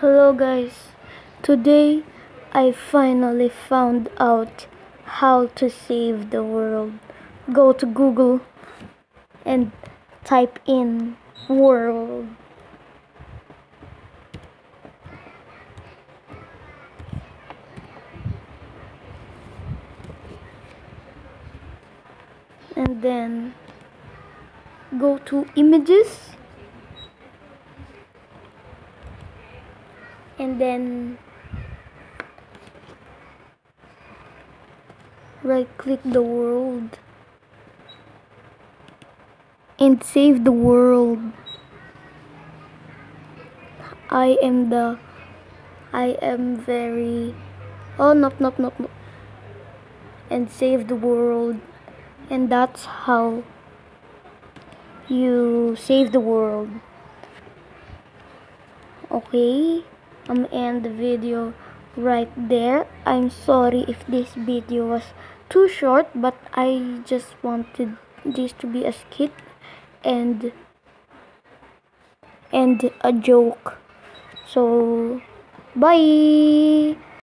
Hello guys, today I finally found out how to save the world. Go to Google and type in world. And then go to images and then right click the world. And save the world. I am the I am very oh nope nope, nope. and save the world. And that's how you save the world. Okay I'm end the video right there. I'm sorry if this video was too short but I just wanted this to be a skit and and a joke. So bye